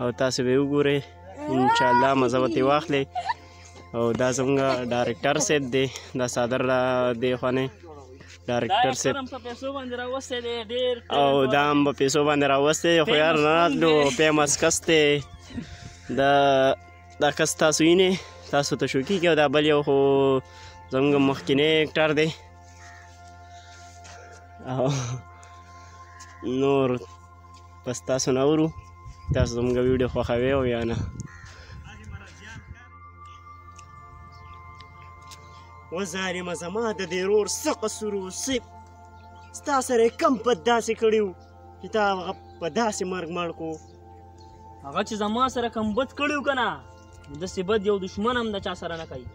او تاسو به وګورئ ان شاء الله مزه به ترې واخلئ او دا زموږ ډایرکټر صاحب دی دا صادر دی خوانه ډایرکټر صاحب او دا هم په پیسو باندې راوستی خو یار نه راتلو فیمس کس دی دا دا کس تاسو وینئ تاسو ته شوکي کې دا بل یو خو زموږ مخکینی اکټر دی او نور بس تاسو نه اورو تاسو زموږ ویډیو خوښوئ او یا نه و ظالمه زما د دې ورور څه قصور و څه ستا سره یې کم بد داسې کړي و چې تا هغه په داسې مرګ مړ کو هغه چې زما سره کم بد کړي و که نه داسې بد یو دښمن هم د چا سره نه کوي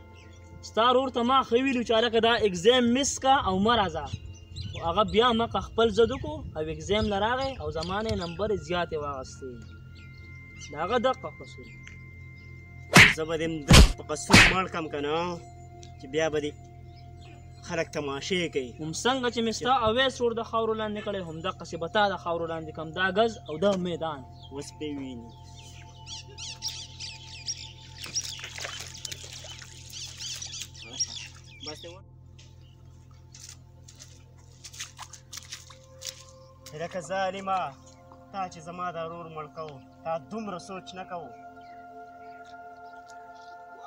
ستا رور ته ما ښه ویلو چې هلکه دا اګزام مس کا او مه راځه خو هغه بیا مکه خپل ضد وکړو او اګزام له راغی او زما نه یې نمبر زیاتې واخیستې د هغه دقه قصور زه به دې په قصور مړ کړم که نه چې بیا به دې خلک تماشې کوي هم څنګه چې مې ستا اویس ور د خاورو لاندې کړی همدقسې به تا د خاورو لاندې کړم دا ګز او دا میدان اوس پې ویني لکه ظالمه تا چې زما د ورور مړ کوو تا دومره سوچ نه کوو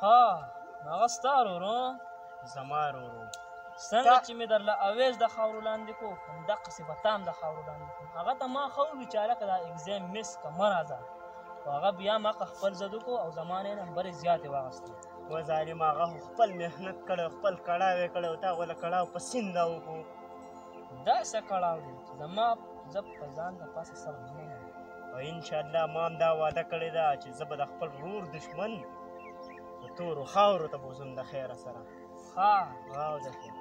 ها هغه ستا ورور زما رورو څنګه چې مې درله اویز د خاورو لاندې کو همدقسې به تام د خاورو لاندې کړم هغه ته ما ښه ووي چې هلکه دا اګزام مس که مه راځه خو هغه بیا ما که خپل زده کو او زما نه یې نمبرې زیاتې واخیستې و ظالم هغه خپل محنت کړی خپل کړاو یې کړی او تا غوله کړاو په سیند وکړو دا څه کړاو دی چې زما زه په ځان د پاسه سره نه او انشاءالله ما هم دا وعده کړې ده چې زه به د خپل ورور دښمن تورو خاورو ته بوزم د خیره سره خا غاو د خیره